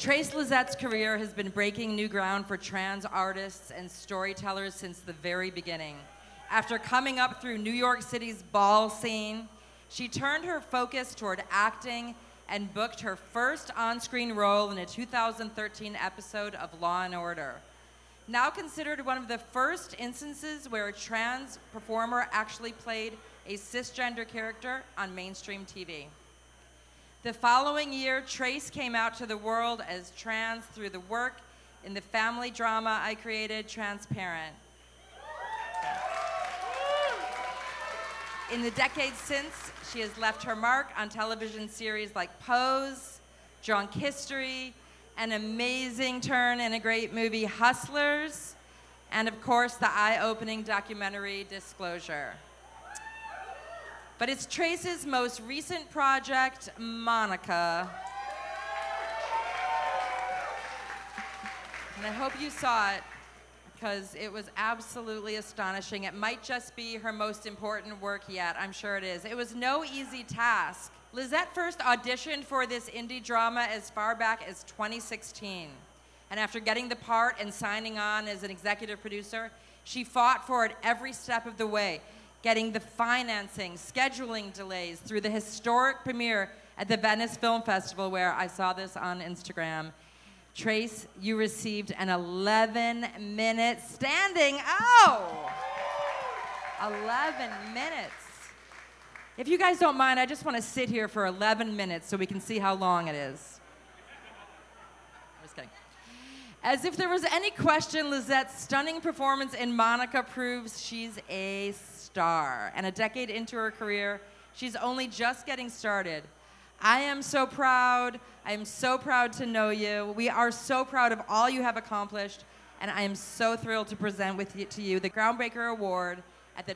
Trace Lysette's career has been breaking new ground for trans artists and storytellers since the very beginning. After coming up through New York City's ball scene, she turned her focus toward acting and booked her first on-screen role in a 2013 episode of Law Order. Now considered one of the first instances where a trans performer actually played a cisgender character on mainstream TV. The following year, Trace came out to the world as trans through the work in the family drama I created, Transparent. In the decades since, she has left her mark on television series like Pose, Drunk History, an amazing turn in a great movie, Hustlers, and of course, the eye-opening documentary, Disclosure. But it's Trace's most recent project, Monica. And I hope you saw it because it was absolutely astonishing. It might just be her most important work yet. I'm sure it is. It was no easy task. Lysette first auditioned for this indie drama as far back as 2016. And after getting the part and signing on as an executive producer, she fought for it every step of the way getting the financing, scheduling delays through the historic premiere at the Venice Film Festival, where I saw this on Instagram. Trace, you received an 11 minute standing Oh, 11 minutes. If you guys don't mind, I just want to sit here for 11 minutes so we can see how long it is. I'm just kidding. As if there was any question, Lysette's stunning performance in Monica proves she's a star. And a decade into her career, she's only just getting started. I am so proud. I am so proud to know you. We are so proud of all you have accomplished. And I am so thrilled to present with you, to you the Groundbreaker Award at the